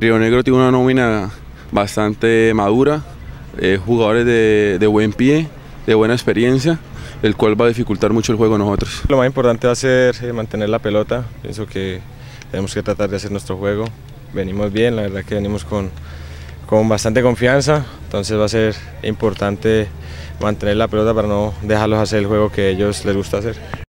Río Negro tiene una nómina bastante madura, eh, jugadores de, buen pie, de buena experiencia, el cual va a dificultar mucho el juego a nosotros. Lo más importante va a ser eh, mantener la pelota, pienso que tenemos que tratar de hacer nuestro juego, venimos bien, la verdad que venimos con, con bastante confianza, entonces va a ser importante mantener la pelota para no dejarlos hacer el juego que a ellos les gusta hacer.